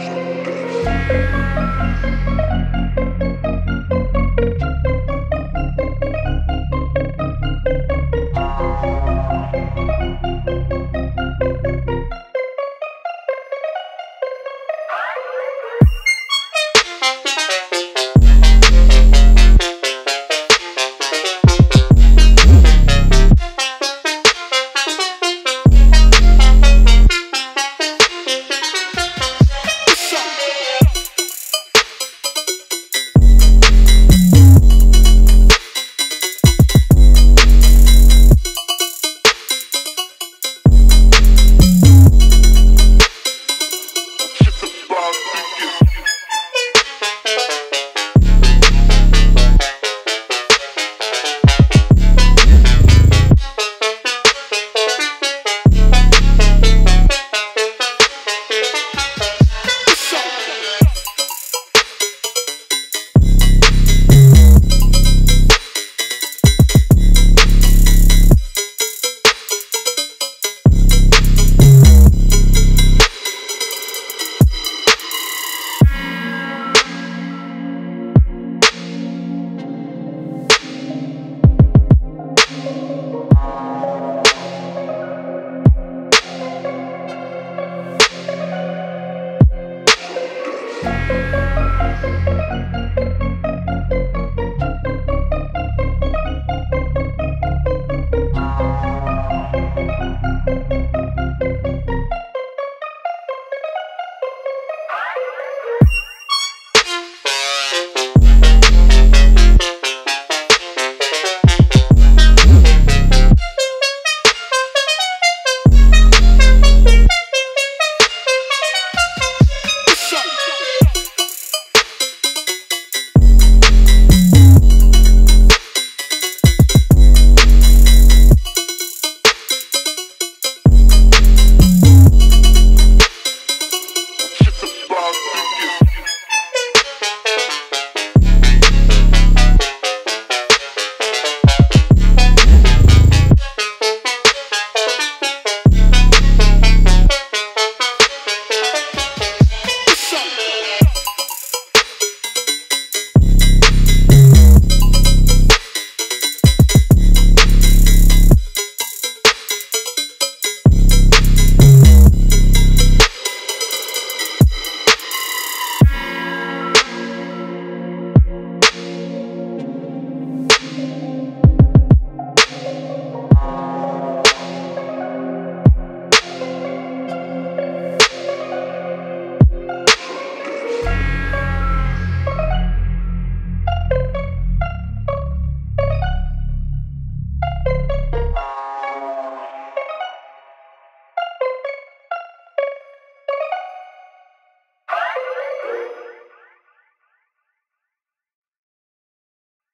Música